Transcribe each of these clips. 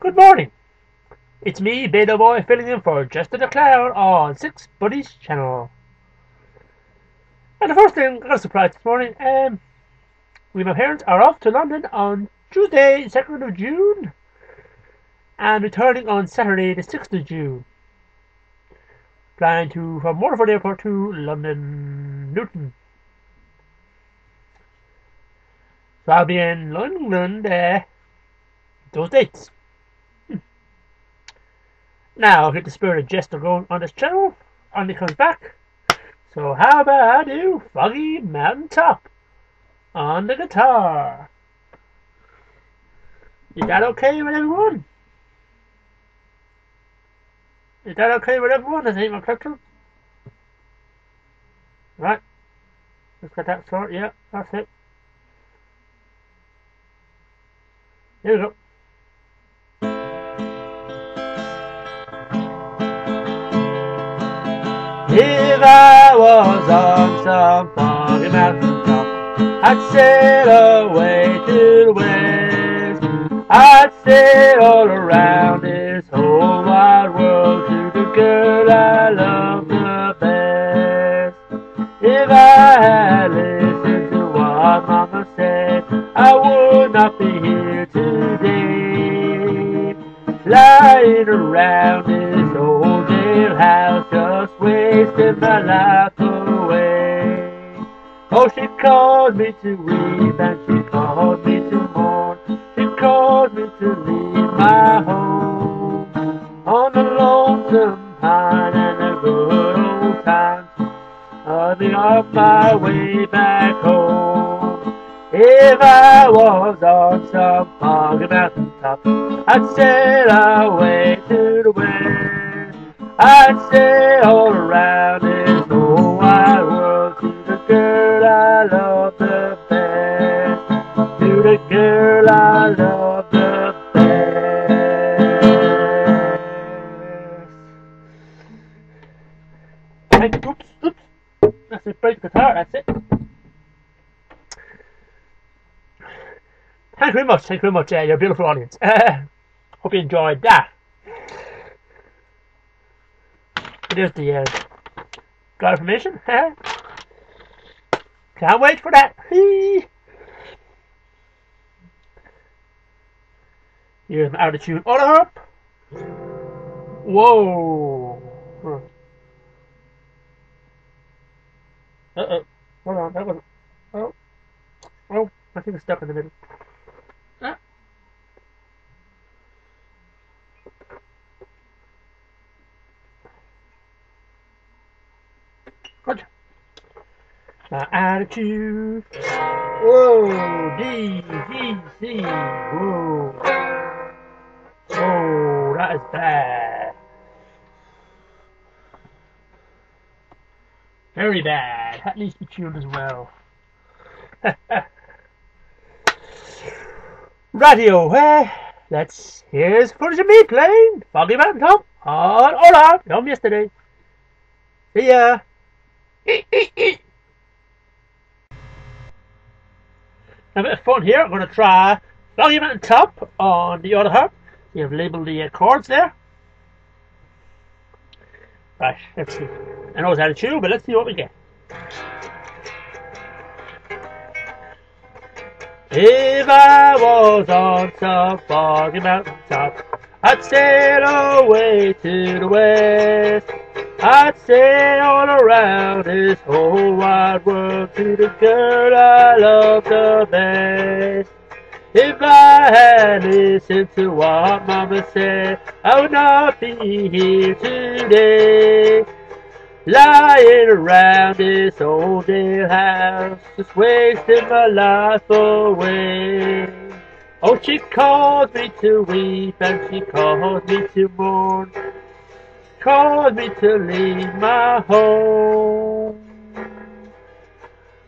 Good morning. It's me, Bedoboy, filling in for Jester the Clown on Six Buddies channel. And the first thing I got a surprise this morning. Um, we, my parents, are off to London on Tuesday, second of June, and returning on Saturday, the sixth of June. Flying to from Waterford Airport to London Luton. In London uh, those dates. Now, I'll get the spirit of Jester going on this channel, and he comes back. So how about do Foggy Mountain Top on the guitar? Is that okay with everyone? Is that okay with everyone? Is my character? Right. Let's get that sort. Yeah, that's it. Here we. If I was on some foggy mountain top, I'd sail away to the west. I'd sail all around this whole wide world to the girl I love the best. If I had listened to what Mama said, I would not be this old jailhouse just wasting my life away. Oh, she called me to weep and she called me to mourn. She called me to leave my home on the lonesome pine and the good old times. I'll be on my way back home. If I was on some foggy mountain top, I'd sail away to the west. I'd sail all around this whole wide world to the girl I love the best. To the girl I love the best. Oops, oops. That's it, break guitar, that's it. Thank you very much, thank you very much, uh, your beautiful audience. Uh, hope you enjoyed that. There's the uh, God information. Can't wait for that. Here's my altitude auto harp. Whoa. Uh oh. Hold on, that wasn't. Oh. Oh, I think it's stuck in the middle. My attitude. Whoa, D, D, C. Whoa. Whoa, that is bad. Very bad. That needs to be tuned as well. Radio, eh? Let's here's footage of me playing Foggy Mountain Top on Hola from yesterday. See ya. a bit of fun here. I'm going to try Foggy Mountain Top on the other harp. You have labeled the uh, chords there. Right, let's see. I know it's out of tune, but let's see what we get. If I was on some foggy mountain top, I'd sail away to the west. I'd sail all around this whole wide world to the girl I love the best. If I had listened to what Mama said, I would not be here today. Lying around this old jailhouse, just wasting my life away. Oh, she calls me to weep and she calls me to mourn. Calls me to leave my home.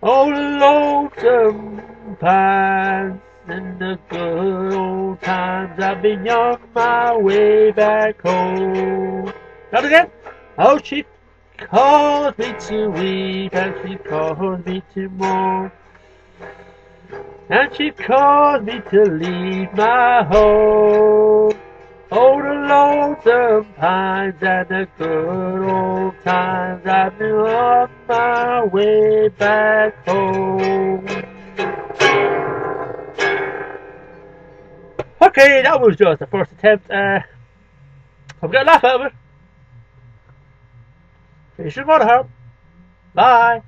Oh, lonesome pines and the good old times I've been on my way back home. Not again. Oh, she calls me to weep and she calls me to mourn. And she calls me to leave my home. Oh, the lonesome pines and the good old times. I've been on my way back home. Okay, that was just the first attempt. Uh, I'm gonna laugh out of it. Fish and water help. Bye.